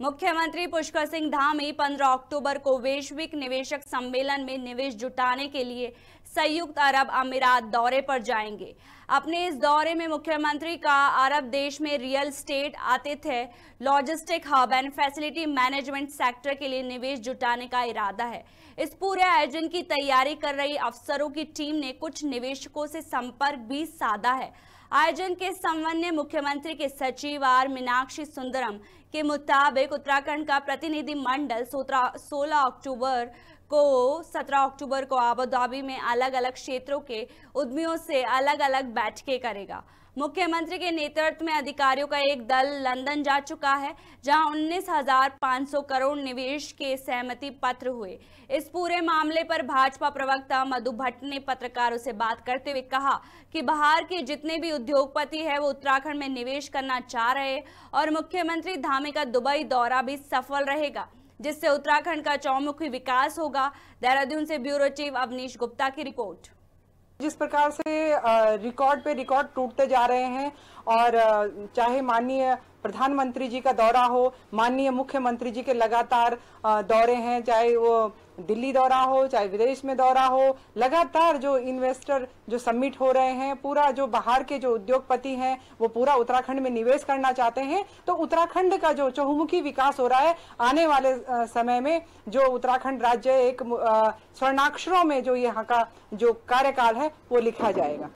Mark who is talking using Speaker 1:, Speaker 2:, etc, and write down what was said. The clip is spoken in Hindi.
Speaker 1: मुख्यमंत्री पुष्कर सिंह धामी 15 अक्टूबर को वैश्विक निवेशक सम्मेलन में निवेश जुटाने के लिए संयुक्त अरब अमीरात दौरे पर जाएँगे। अपने इस दौरे में मुख्यमंत्री का अरब देश में रियल स्टेट आतिथ्य logistic hub and facility management sector के लिए निवेश जुटाने का इरादा है। इस पूरे आयोजन की तैयारी कर रही अफसरों की टीम ने कुछ निवेशकों से संपर्क भी साधा है। आयोजन के संबंध में मुख्यमंत्री के सचिव आर मीनाक्षी सुंदरम के मुताबिक उत्तराखंड का प्रतिनिधि मंडल सोलह अक्टूबर को 17 अक्टूबर को आबुधाबी में अलग अलग क्षेत्रों के उद्यमियों से अलग अलग बैठकें करेगा। मुख्यमंत्री के नेतृत्व में अधिकारियों का एक दल लंदन जा चुका है जहाँ 19,500 करोड़ निवेश के सहमति पत्र हुए। इस पूरे मामले पर भाजपा प्रवक्ता मधु भट्ट ने पत्रकारों से बात करते हुए कहा कि बाहर के जितने भी उद्योगपति हैं वो उत्तराखंड में निवेश करना चाह रहे और मुख्यमंत्री धामी का दुबई दौरा भी सफल रहेगा। जिससे उत्तराखंड का चौमुखी विकास होगा। देहरादून से ब्यूरो चीफ अवनीश गुप्ता की रिपोर्ट।
Speaker 2: जिस प्रकार से रिकॉर्ड पे रिकॉर्ड टूटते जा रहे हैं और चाहे माननीय प्रधानमंत्री जी का दौरा हो, माननीय मुख्यमंत्री जी के लगातार दौरे हैं, चाहे वो दिल्ली दौरा हो, चाहे विदेश में दौरा हो, लगातार जो इन्वेस्टर जो सबमिट हो रहे हैं, पूरा जो बाहर के जो उद्योगपति हैं, वो पूरा उत्तराखंड में निवेश करना चाहते हैं। तो उत्तराखंड का जो चहुमुखी विकास हो रहा है, आने वाले समय में जो उत्तराखंड राज्य एक स्वर्णाक्षरों में जो यहाँ का जो कार्यकाल है, वो लिखा जाएगा।